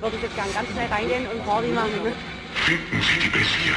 würde ich jetzt gern ganz schnell reingehen und Party machen. Ne? Finden Sie die Bestie.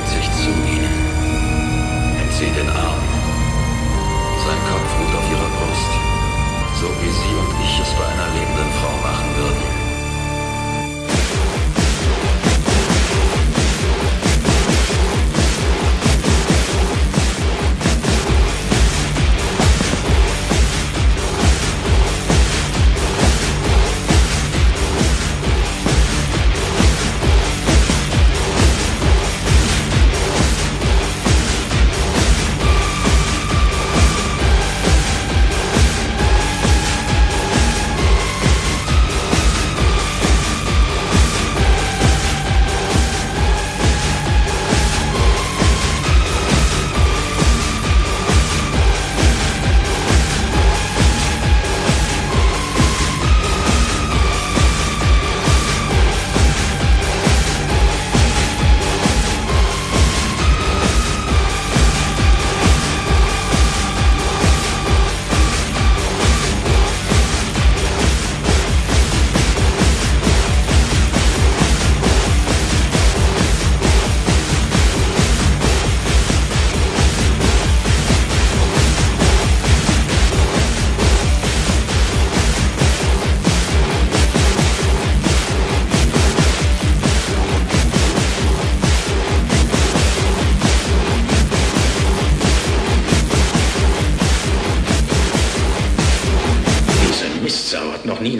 lehnt sich zu ihnen, hält sie den Arm. Sein Kopf ruht auf ihrer Brust, so wie sie und ich.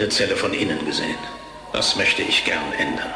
Zelle von innen gesehen. Das möchte ich gern ändern.